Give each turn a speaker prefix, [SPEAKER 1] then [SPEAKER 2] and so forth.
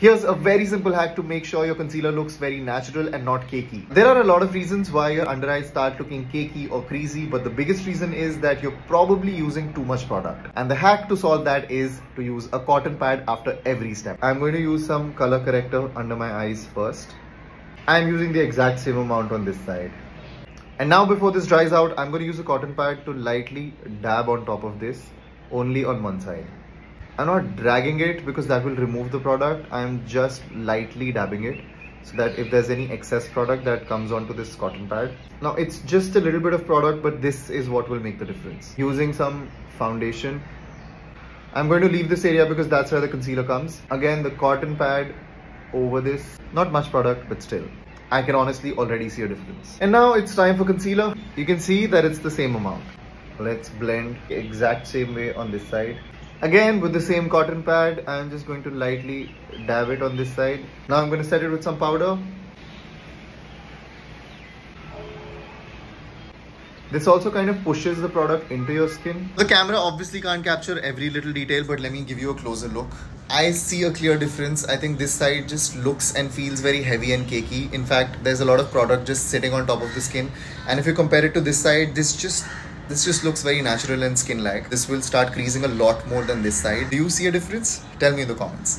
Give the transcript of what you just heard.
[SPEAKER 1] Here's a very simple hack to make sure your concealer looks very natural and not cakey. There are a lot of reasons why your under eyes start looking cakey or creasy, but the biggest reason is that you're probably using too much product. And the hack to solve that is to use a cotton pad after every step. I'm going to use some color corrector under my eyes first. I'm using the exact same amount on this side. And now before this dries out, I'm going to use a cotton pad to lightly dab on top of this, only on one side. I'm not dragging it because that will remove the product. I'm just lightly dabbing it so that if there's any excess product that comes onto this cotton pad. Now it's just a little bit of product but this is what will make the difference. Using some foundation. I'm going to leave this area because that's where the concealer comes. Again the cotton pad over this. Not much product but still. I can honestly already see a difference. And now it's time for concealer. You can see that it's the same amount. Let's blend exact same way on this side. Again with the same cotton pad, I'm just going to lightly dab it on this side. Now I'm going to set it with some powder. This also kind of pushes the product into your skin. The camera obviously can't capture every little detail, but let me give you a closer look. I see a clear difference. I think this side just looks and feels very heavy and cakey. In fact, there's a lot of product just sitting on top of the skin. And if you compare it to this side, this just this just looks very natural and skin-like. This will start creasing a lot more than this side. Do you see a difference? Tell me in the comments.